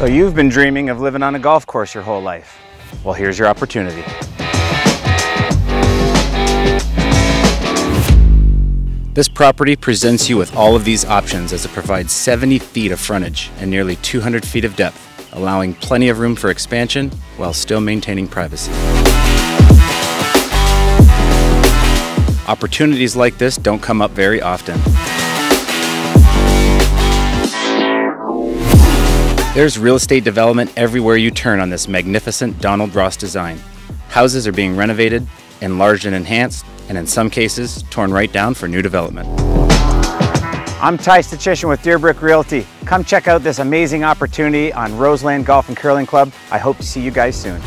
So you've been dreaming of living on a golf course your whole life. Well, here's your opportunity. This property presents you with all of these options as it provides 70 feet of frontage and nearly 200 feet of depth, allowing plenty of room for expansion while still maintaining privacy. Opportunities like this don't come up very often. There's real estate development everywhere you turn on this magnificent Donald Ross design. Houses are being renovated, enlarged and enhanced, and in some cases, torn right down for new development. I'm Ty Stachishin with Deerbrook Realty. Come check out this amazing opportunity on Roseland Golf and Curling Club. I hope to see you guys soon.